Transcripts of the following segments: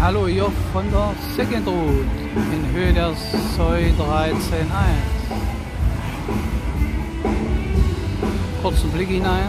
Hallo hier von der Second Route in Höhe der Soi 13.1. Kurzen Blick hinein.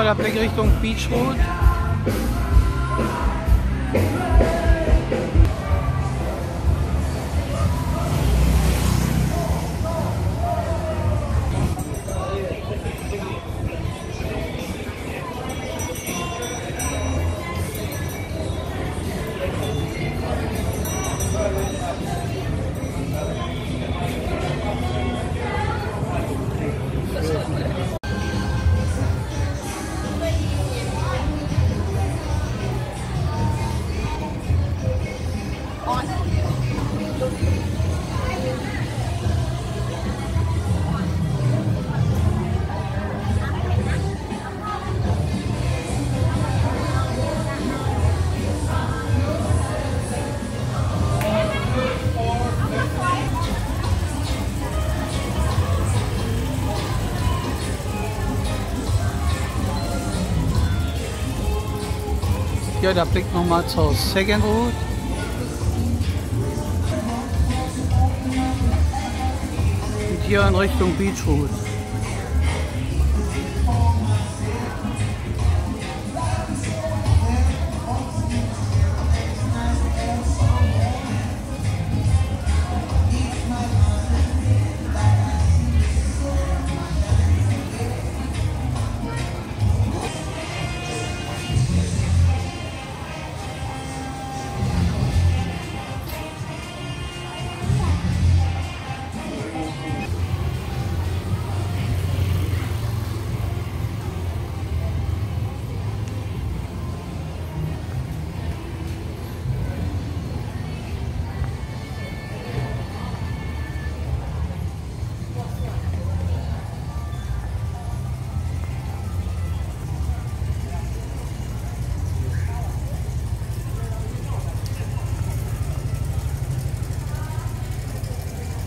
Viola Black Richtung Beach Road. Hier der Blick nochmal zur Second Road. Hier in Richtung Beach Route.